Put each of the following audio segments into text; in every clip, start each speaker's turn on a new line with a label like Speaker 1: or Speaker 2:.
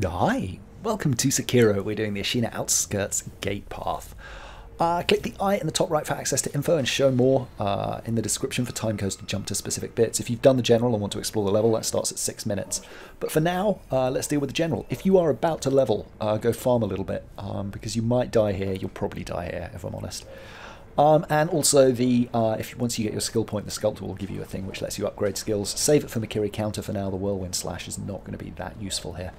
Speaker 1: Hi, welcome to Sekiro. We're doing the Ashina Outskirts Gate Path. Uh, click the eye in the top right for access to info and show more uh, in the description for time codes to jump to specific bits. If you've done the general and want to explore the level, that starts at six minutes. But for now, uh, let's deal with the general. If you are about to level, uh, go farm a little bit um, because you might die here. You'll probably die here, if I'm honest. Um, and also, the uh, if once you get your skill point, the sculptor will give you a thing which lets you upgrade skills. Save it for Mikiri counter for now. The whirlwind slash is not going to be that useful here.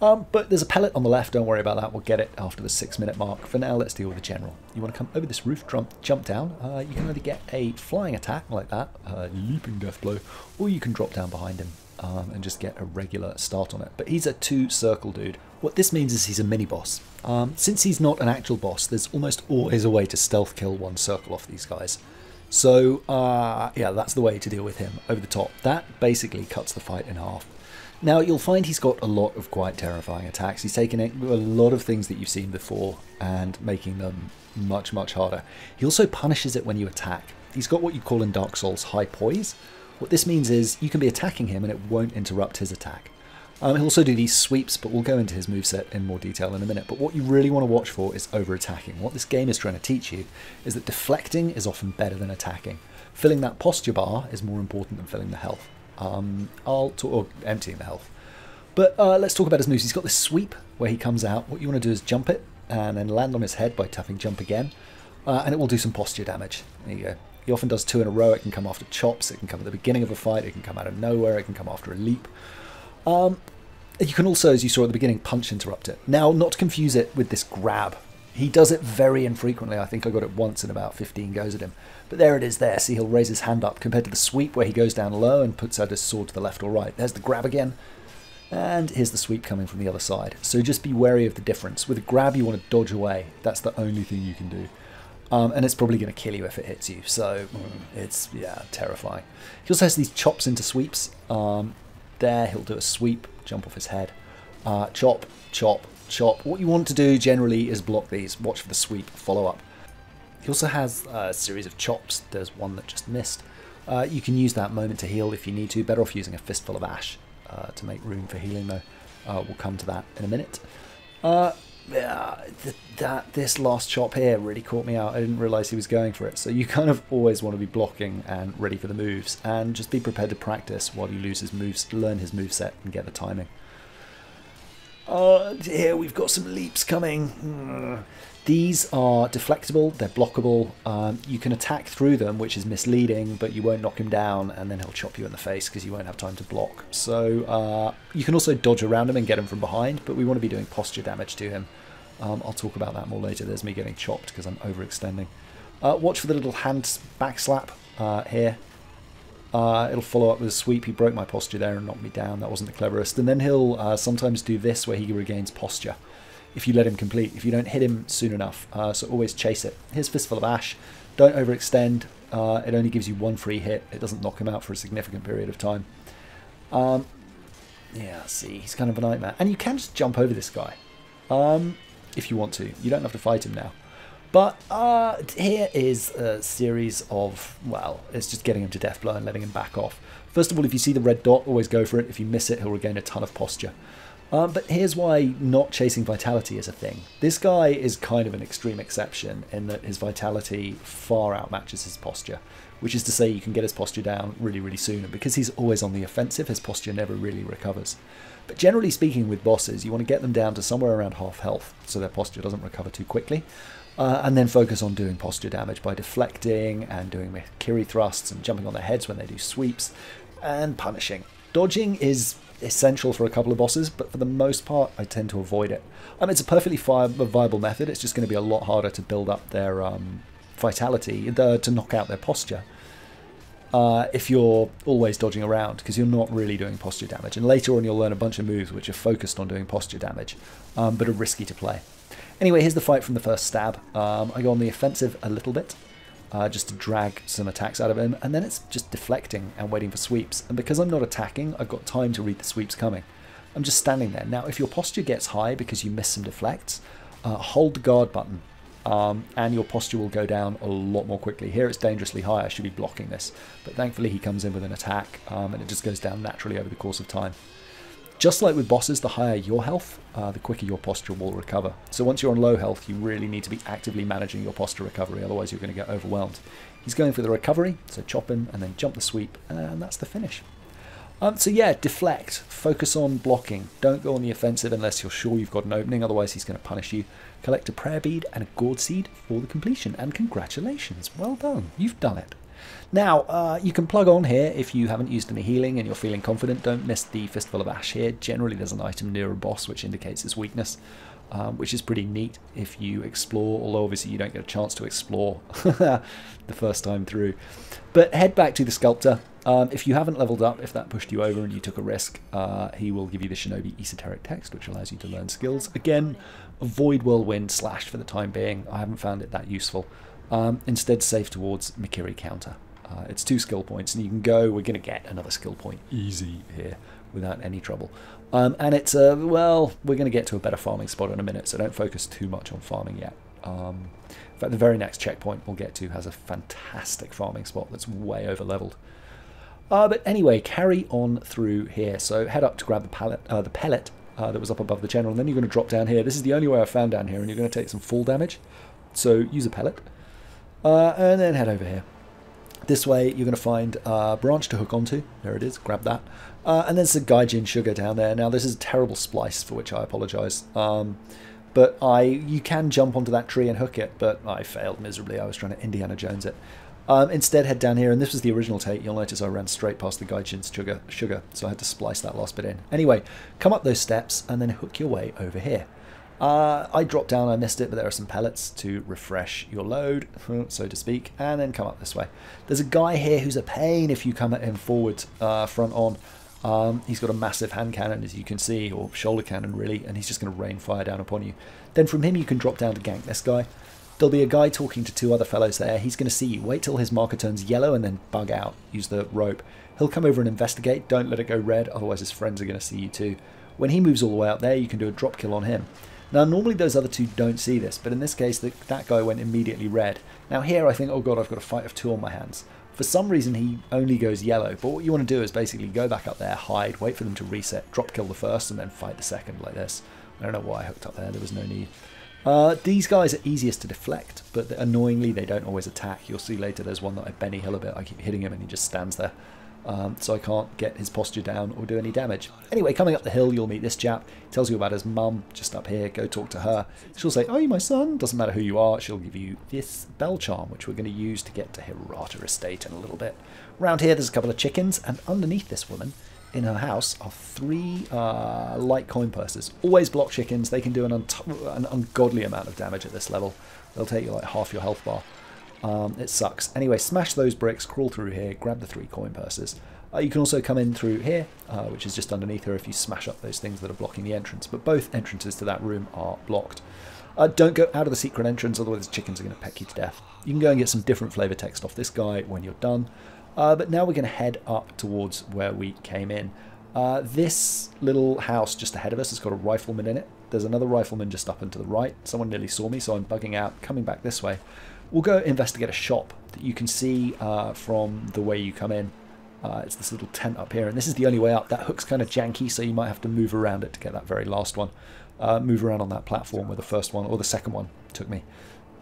Speaker 1: Um, but there's a pellet on the left, don't worry about that, we'll get it after the six minute mark. For now, let's deal with the general. You want to come over this roof, jump, jump down, uh, you can either get a flying attack like that, uh, leaping death blow, or you can drop down behind him um, and just get a regular start on it. But he's a two circle dude. What this means is he's a mini boss. Um, since he's not an actual boss, there's almost always a way to stealth kill one circle off these guys. So, uh, yeah, that's the way to deal with him over the top. That basically cuts the fight in half. Now, you'll find he's got a lot of quite terrifying attacks. He's taken a lot of things that you've seen before and making them much, much harder. He also punishes it when you attack. He's got what you call in Dark Souls high poise. What this means is you can be attacking him and it won't interrupt his attack. Um, he'll also do these sweeps, but we'll go into his moveset in more detail in a minute. But what you really want to watch for is over-attacking. What this game is trying to teach you is that deflecting is often better than attacking. Filling that posture bar is more important than filling the health. Um, I'll talk, or emptying the health. But uh, let's talk about his moves. He's got this sweep where he comes out. What you want to do is jump it and then land on his head by tapping jump again. Uh, and it will do some posture damage. There you go. He often does two in a row. It can come after chops. It can come at the beginning of a fight. It can come out of nowhere. It can come after a leap. Um, you can also, as you saw at the beginning, punch interrupt it. Now, not to confuse it with this grab. He does it very infrequently. I think I got it once in about 15 goes at him. But there it is there. See, he'll raise his hand up compared to the sweep where he goes down low and puts out his sword to the left or right. There's the grab again. And here's the sweep coming from the other side. So just be wary of the difference. With a grab, you want to dodge away. That's the only thing you can do. Um, and it's probably going to kill you if it hits you. So mm, it's, yeah, terrifying. He also has these chops into sweeps. Um, there, he'll do a sweep, jump off his head. Uh, chop, chop, chop. What you want to do generally is block these. Watch for the sweep, follow up. He also has a series of chops. There's one that just missed. Uh, you can use that moment to heal if you need to. Better off using a fistful of ash uh, to make room for healing, though. Uh, we'll come to that in a minute. Uh, yeah, th that this last chop here really caught me out. I didn't realise he was going for it. So you kind of always want to be blocking and ready for the moves, and just be prepared to practice while you lose his moves, learn his move set, and get the timing. Oh here we've got some leaps coming. Hmm. These are deflectable, they're blockable. Um, you can attack through them, which is misleading, but you won't knock him down, and then he'll chop you in the face because you won't have time to block. So uh, you can also dodge around him and get him from behind, but we want to be doing posture damage to him. Um, I'll talk about that more later. There's me getting chopped because I'm overextending. Uh, watch for the little hand back slap uh, here. Uh, it'll follow up with a sweep. He broke my posture there and knocked me down. That wasn't the cleverest. And then he'll uh, sometimes do this where he regains posture if you let him complete, if you don't hit him soon enough. Uh, so always chase it. Here's Fistful of Ash. Don't overextend. Uh, it only gives you one free hit. It doesn't knock him out for a significant period of time. Um, yeah, see, he's kind of a nightmare. And you can just jump over this guy um, if you want to. You don't have to fight him now. But uh, here is a series of, well, it's just getting him to death blow and letting him back off. First of all, if you see the red dot, always go for it. If you miss it, he'll regain a ton of posture. Um, but here's why not chasing vitality is a thing. This guy is kind of an extreme exception in that his vitality far outmatches his posture, which is to say you can get his posture down really, really soon. And because he's always on the offensive, his posture never really recovers. But generally speaking, with bosses, you want to get them down to somewhere around half health so their posture doesn't recover too quickly. Uh, and then focus on doing posture damage by deflecting and doing Kiri thrusts and jumping on their heads when they do sweeps and punishing. Dodging is essential for a couple of bosses, but for the most part, I tend to avoid it. I mean, it's a perfectly viable method. It's just going to be a lot harder to build up their um, vitality, the, to knock out their posture. Uh, if you're always dodging around, because you're not really doing posture damage. And later on, you'll learn a bunch of moves which are focused on doing posture damage, um, but are risky to play. Anyway, here's the fight from the first stab. Um, I go on the offensive a little bit uh, just to drag some attacks out of him, and then it's just deflecting and waiting for sweeps. And because I'm not attacking, I've got time to read the sweeps coming. I'm just standing there. Now, if your posture gets high because you miss some deflects, uh, hold the guard button, um, and your posture will go down a lot more quickly. Here it's dangerously high, I should be blocking this, but thankfully he comes in with an attack, um, and it just goes down naturally over the course of time. Just like with bosses, the higher your health, uh, the quicker your posture will recover. So once you're on low health, you really need to be actively managing your posture recovery, otherwise you're going to get overwhelmed. He's going for the recovery, so chop him and then jump the sweep, and that's the finish. Um, so yeah, deflect. Focus on blocking. Don't go on the offensive unless you're sure you've got an opening, otherwise he's going to punish you. Collect a prayer bead and a gourd seed for the completion, and congratulations, well done, you've done it. Now, uh, you can plug on here if you haven't used any healing and you're feeling confident. Don't miss the Fistful of Ash here. Generally, there's an item near a boss which indicates its weakness, um, which is pretty neat if you explore, although obviously you don't get a chance to explore the first time through. But head back to the Sculptor. Um, if you haven't leveled up, if that pushed you over and you took a risk, uh, he will give you the Shinobi Esoteric Text, which allows you to learn skills. Again, avoid Whirlwind Slash for the time being. I haven't found it that useful. Um, instead, save towards Mikiri Counter. Uh, it's two skill points, and you can go, we're going to get another skill point easy here without any trouble. Um, and it's, uh, well, we're going to get to a better farming spot in a minute, so don't focus too much on farming yet. Um, in fact, the very next checkpoint we'll get to has a fantastic farming spot that's way over leveled. Uh, but anyway, carry on through here. So head up to grab the, pallet, uh, the pellet uh, that was up above the general, and then you're going to drop down here. This is the only way I found down here, and you're going to take some fall damage. So use a pellet, uh, and then head over here. This way you're going to find a branch to hook onto. There it is, grab that. Uh, and there's a Gaijin sugar down there. Now this is a terrible splice for which I apologise. Um, but I, you can jump onto that tree and hook it, but I failed miserably. I was trying to Indiana Jones it. Um, instead, head down here, and this was the original take. You'll notice I ran straight past the Gaijin's sugar, sugar, so I had to splice that last bit in. Anyway, come up those steps and then hook your way over here. Uh, I dropped down, I missed it, but there are some pellets to refresh your load, so to speak, and then come up this way. There's a guy here who's a pain if you come at him forward, uh, front on. Um, he's got a massive hand cannon, as you can see, or shoulder cannon, really, and he's just going to rain fire down upon you. Then from him, you can drop down to gank this guy. There'll be a guy talking to two other fellows there. He's going to see you. Wait till his marker turns yellow and then bug out. Use the rope. He'll come over and investigate. Don't let it go red, otherwise his friends are going to see you too. When he moves all the way out there, you can do a drop kill on him. Now, normally those other two don't see this, but in this case, the, that guy went immediately red. Now here, I think, oh god, I've got a fight of two on my hands. For some reason, he only goes yellow, but what you want to do is basically go back up there, hide, wait for them to reset, drop kill the first, and then fight the second like this. I don't know why I hooked up there, there was no need. Uh, these guys are easiest to deflect, but annoyingly they don't always attack. You'll see later there's one that I Benny Hill a bit. I keep hitting him and he just stands there um, so I can't get his posture down or do any damage. Anyway, coming up the hill, you'll meet this chap. He tells you about his mum, just up here. Go talk to her. She'll say, "Oh, you my son?" Doesn't matter who you are. She'll give you this bell charm, which we're going to use to get to Hirata Estate in a little bit. Around here, there's a couple of chickens, and underneath this woman, in her house, are three uh, light coin purses. Always block chickens. They can do an, an ungodly amount of damage at this level. They'll take you like half your health bar. Um, it sucks. Anyway, smash those bricks, crawl through here, grab the three coin purses. Uh, you can also come in through here, uh, which is just underneath her if you smash up those things that are blocking the entrance. But both entrances to that room are blocked. Uh, don't go out of the secret entrance, otherwise the chickens are going to peck you to death. You can go and get some different flavor text off this guy when you're done. Uh, but now we're going to head up towards where we came in. Uh, this little house just ahead of us has got a rifleman in it. There's another rifleman just up and to the right. Someone nearly saw me, so I'm bugging out, coming back this way. We'll go investigate a shop that you can see uh, from the way you come in. Uh, it's this little tent up here, and this is the only way up. That hook's kind of janky, so you might have to move around it to get that very last one. Uh, move around on that platform where the first one, or the second one, took me.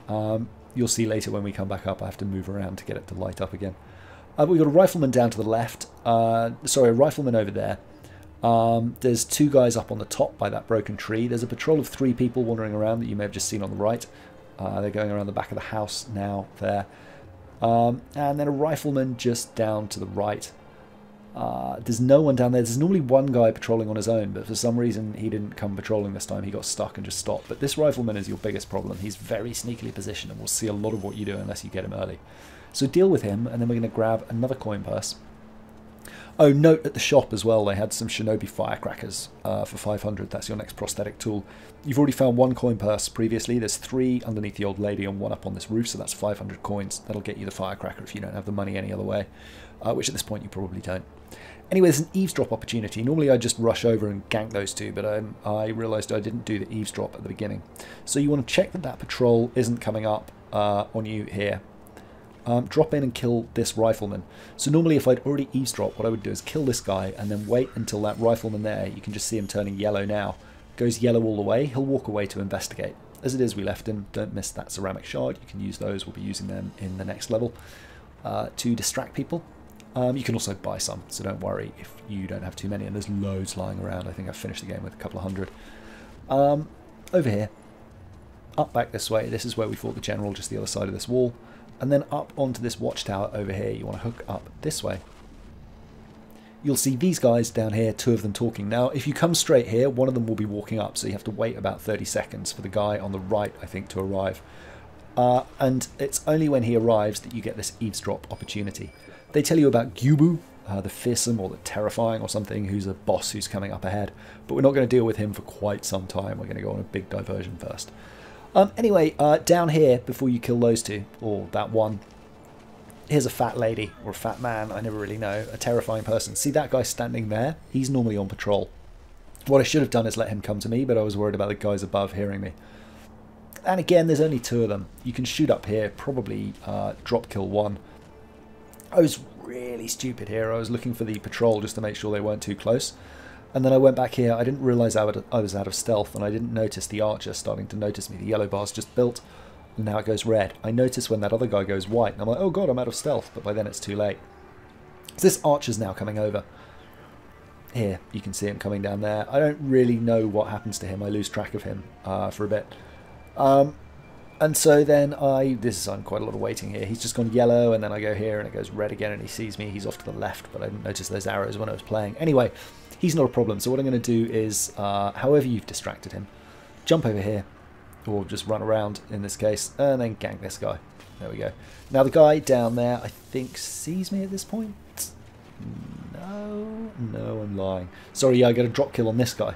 Speaker 1: Um, you'll see later when we come back up, I have to move around to get it to light up again. Uh, we've got a rifleman down to the left. Uh, sorry, a rifleman over there. Um, there's two guys up on the top by that broken tree. There's a patrol of three people wandering around that you may have just seen on the right. Uh, they're going around the back of the house now there. Um, and then a rifleman just down to the right. Uh, there's no one down there. There's normally one guy patrolling on his own, but for some reason he didn't come patrolling this time. He got stuck and just stopped. But this rifleman is your biggest problem. He's very sneakily positioned and will see a lot of what you do unless you get him early. So deal with him, and then we're going to grab another coin purse. Oh, note at the shop as well, they had some Shinobi firecrackers uh, for 500. That's your next prosthetic tool. You've already found one coin purse previously. There's three underneath the old lady and one up on this roof, so that's 500 coins. That'll get you the firecracker if you don't have the money any other way, uh, which at this point you probably don't. Anyway, there's an eavesdrop opportunity. Normally I just rush over and gank those two, but um, I realised I didn't do the eavesdrop at the beginning. So you want to check that that patrol isn't coming up uh, on you here um, drop in and kill this rifleman. So normally if I'd already eavesdrop, what I would do is kill this guy and then wait until that rifleman there, you can just see him turning yellow now, goes yellow all the way, he'll walk away to investigate. As it is, we left him, don't miss that ceramic shard, you can use those, we'll be using them in the next level uh, to distract people. Um, you can also buy some, so don't worry if you don't have too many, and there's loads lying around. I think I've finished the game with a couple of hundred. Um, over here, up back this way, this is where we fought the general, just the other side of this wall and then up onto this watchtower over here. You want to hook up this way. You'll see these guys down here, two of them talking. Now, if you come straight here, one of them will be walking up, so you have to wait about 30 seconds for the guy on the right, I think, to arrive. Uh, and it's only when he arrives that you get this eavesdrop opportunity. They tell you about Gyoubu, uh, the fearsome or the terrifying or something, who's a boss who's coming up ahead. But we're not going to deal with him for quite some time. We're going to go on a big diversion first. Um, anyway, uh, down here, before you kill those two, or that one, here's a fat lady, or a fat man, I never really know, a terrifying person. See that guy standing there? He's normally on patrol. What I should have done is let him come to me, but I was worried about the guys above hearing me. And again, there's only two of them. You can shoot up here, probably uh, drop kill one. I was really stupid here. I was looking for the patrol just to make sure they weren't too close. And then I went back here, I didn't realise I, I was out of stealth, and I didn't notice the archer starting to notice me. The yellow bar's just built, and now it goes red. I notice when that other guy goes white, and I'm like, oh god, I'm out of stealth, but by then it's too late. So this archer's now coming over. Here, you can see him coming down there. I don't really know what happens to him. I lose track of him uh, for a bit. Um, and so then I, this is on quite a lot of waiting here. He's just gone yellow, and then I go here, and it goes red again, and he sees me. He's off to the left, but I didn't notice those arrows when I was playing. Anyway, he's not a problem. So what I'm going to do is, uh, however you've distracted him, jump over here, or just run around in this case, and then gang this guy. There we go. Now the guy down there, I think, sees me at this point. No, no, I'm lying. Sorry, yeah, I got a drop kill on this guy.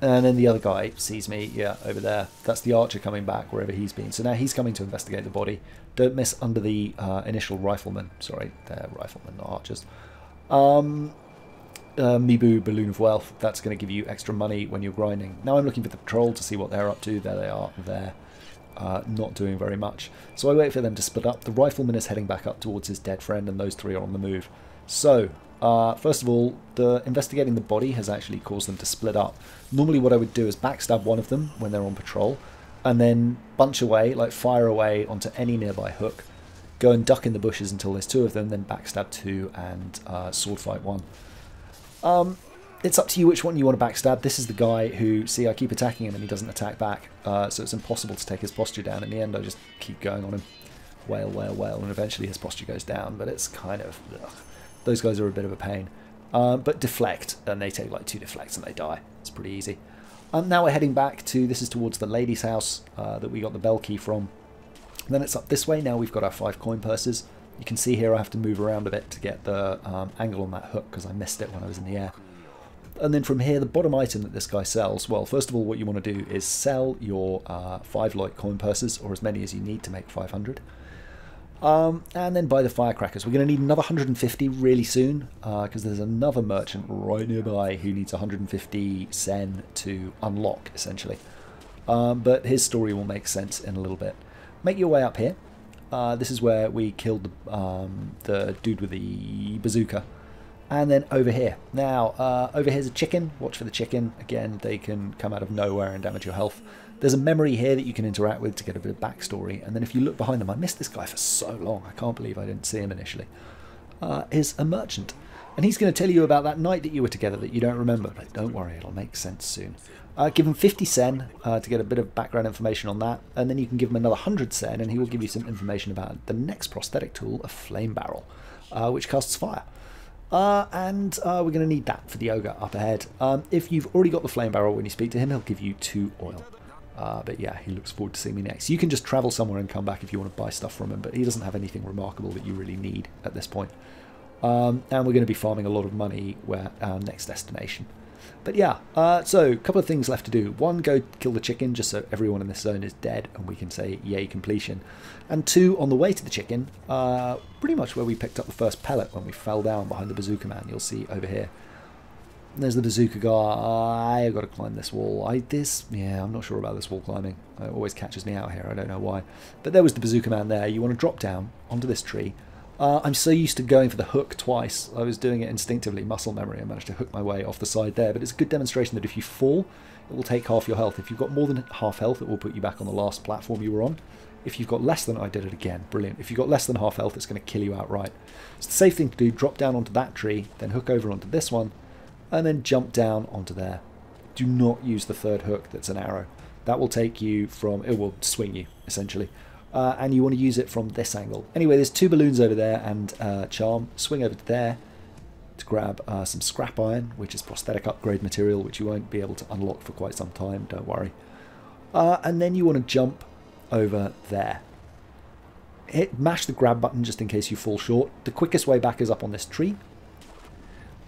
Speaker 1: And then the other guy sees me, yeah, over there. That's the archer coming back wherever he's been. So now he's coming to investigate the body. Don't miss under the uh, initial rifleman. Sorry, they're riflemen, not archers. Um, uh, Mibu Balloon of Wealth. That's going to give you extra money when you're grinding. Now I'm looking for the patrol to see what they're up to. There they are, there. Not doing very much. So I wait for them to split up. The rifleman is heading back up towards his dead friend, and those three are on the move. So, uh, first of all, the investigating the body has actually caused them to split up. Normally what I would do is backstab one of them when they're on patrol, and then bunch away, like fire away onto any nearby hook, go and duck in the bushes until there's two of them, then backstab two and uh, sword fight one. Um, it's up to you which one you want to backstab. This is the guy who, see, I keep attacking him and he doesn't attack back, uh, so it's impossible to take his posture down. In the end, I just keep going on him. Wail, wail, wail, and eventually his posture goes down, but it's kind of... Ugh. Those guys are a bit of a pain. Um, but deflect, and they take like two deflects and they die. It's pretty easy. Um, now we're heading back to, this is towards the lady's house uh, that we got the bell key from. And then it's up this way, now we've got our five coin purses. You can see here I have to move around a bit to get the um, angle on that hook because I missed it when I was in the air. And then from here, the bottom item that this guy sells, well, first of all, what you want to do is sell your uh, 5 light coin purses, or as many as you need to make 500. Um, and then buy the firecrackers. We're going to need another 150 really soon, because uh, there's another merchant right nearby who needs 150 sen to unlock, essentially. Um, but his story will make sense in a little bit. Make your way up here. Uh, this is where we killed the, um, the dude with the bazooka. And then over here. Now, uh, over here's a chicken. Watch for the chicken. Again, they can come out of nowhere and damage your health. There's a memory here that you can interact with to get a bit of backstory. And then if you look behind them, I missed this guy for so long. I can't believe I didn't see him initially. Uh, is a merchant. And he's going to tell you about that night that you were together that you don't remember. But don't worry, it'll make sense soon. Uh, give him 50 sen uh, to get a bit of background information on that, and then you can give him another 100 sen, and he will give you some information about the next prosthetic tool, a flame barrel, uh, which casts fire. Uh, and uh, we're going to need that for the ogre up ahead. Um, if you've already got the flame barrel when you speak to him, he'll give you two oil. Uh, but yeah, he looks forward to seeing me next. You can just travel somewhere and come back if you want to buy stuff from him, but he doesn't have anything remarkable that you really need at this point. Um, and we're going to be farming a lot of money where our next destination. But yeah, uh, so a couple of things left to do. One, go kill the chicken just so everyone in this zone is dead and we can say yay completion. And two, on the way to the chicken, uh, pretty much where we picked up the first pellet when we fell down behind the bazooka man, you'll see over here. There's the bazooka guy. I've got to climb this wall. I this yeah, I'm not sure about this wall climbing. It always catches me out here. I don't know why. But there was the bazooka man there. You want to drop down onto this tree. Uh, I'm so used to going for the hook twice. I was doing it instinctively, muscle memory. I managed to hook my way off the side there. But it's a good demonstration that if you fall, it will take half your health. If you've got more than half health, it will put you back on the last platform you were on. If you've got less than, I did it again, brilliant. If you've got less than half health, it's going to kill you outright. It's the safe thing to do, drop down onto that tree, then hook over onto this one, and then jump down onto there. Do not use the third hook that's an arrow. That will take you from, it will swing you, essentially. Uh, and you want to use it from this angle. Anyway, there's two balloons over there and uh, charm. Swing over to there to grab uh, some scrap iron, which is prosthetic upgrade material, which you won't be able to unlock for quite some time, don't worry. Uh, and then you want to jump over there. Hit mash the grab button just in case you fall short. The quickest way back is up on this tree.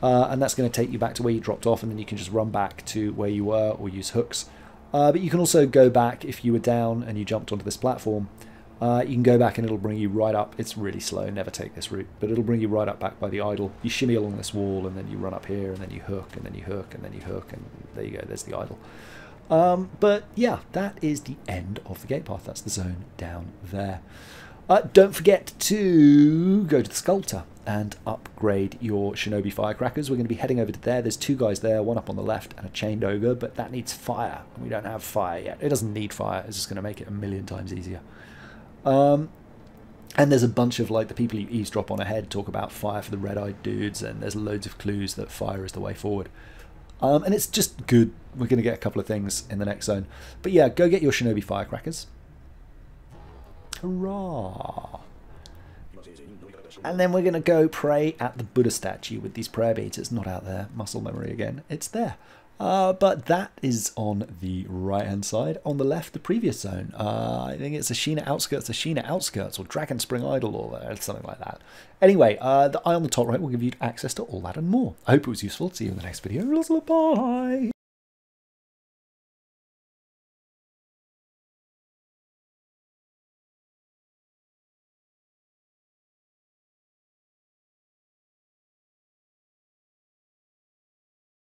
Speaker 1: Uh, and that's going to take you back to where you dropped off and then you can just run back to where you were or use hooks. Uh, but you can also go back if you were down and you jumped onto this platform. Uh, you can go back and it'll bring you right up. It's really slow, never take this route, but it'll bring you right up back by the idol. You shimmy along this wall and then you run up here and then you hook and then you hook and then you hook and there you go, there's the idol. Um, but yeah, that is the end of the gate path. That's the zone down there. Uh, don't forget to go to the sculptor and upgrade your shinobi firecrackers. We're going to be heading over to there. There's two guys there, one up on the left and a chained ogre, but that needs fire. We don't have fire yet. It doesn't need fire. It's just going to make it a million times easier. Um, and there's a bunch of like the people you eavesdrop on ahead talk about fire for the red-eyed dudes, and there's loads of clues that fire is the way forward. Um, and it's just good. We're going to get a couple of things in the next zone. But yeah, go get your Shinobi firecrackers. Hurrah! And then we're going to go pray at the Buddha statue with these prayer beads. It's not out there. Muscle memory again. It's there. Uh, but that is on the right hand side. On the left, the previous zone. Uh, I think it's Ashina Outskirts, Ashina Outskirts, or Dragon Spring Idol, or something like that. Anyway, uh, the eye on the top right will give you access to all that and more. I hope it was useful. See you in the next video. Bye!